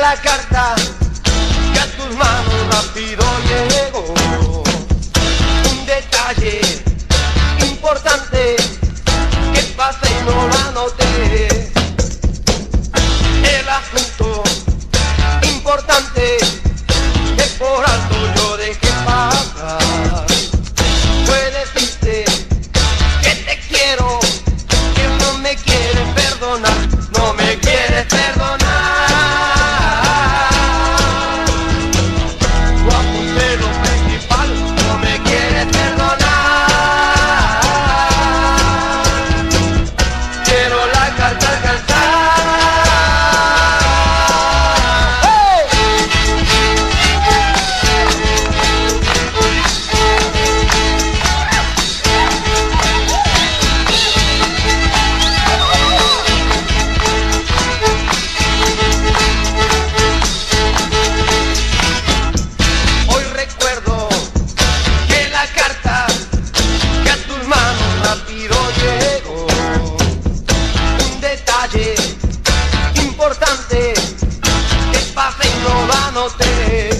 la carta que a tus manos la. lo anoté.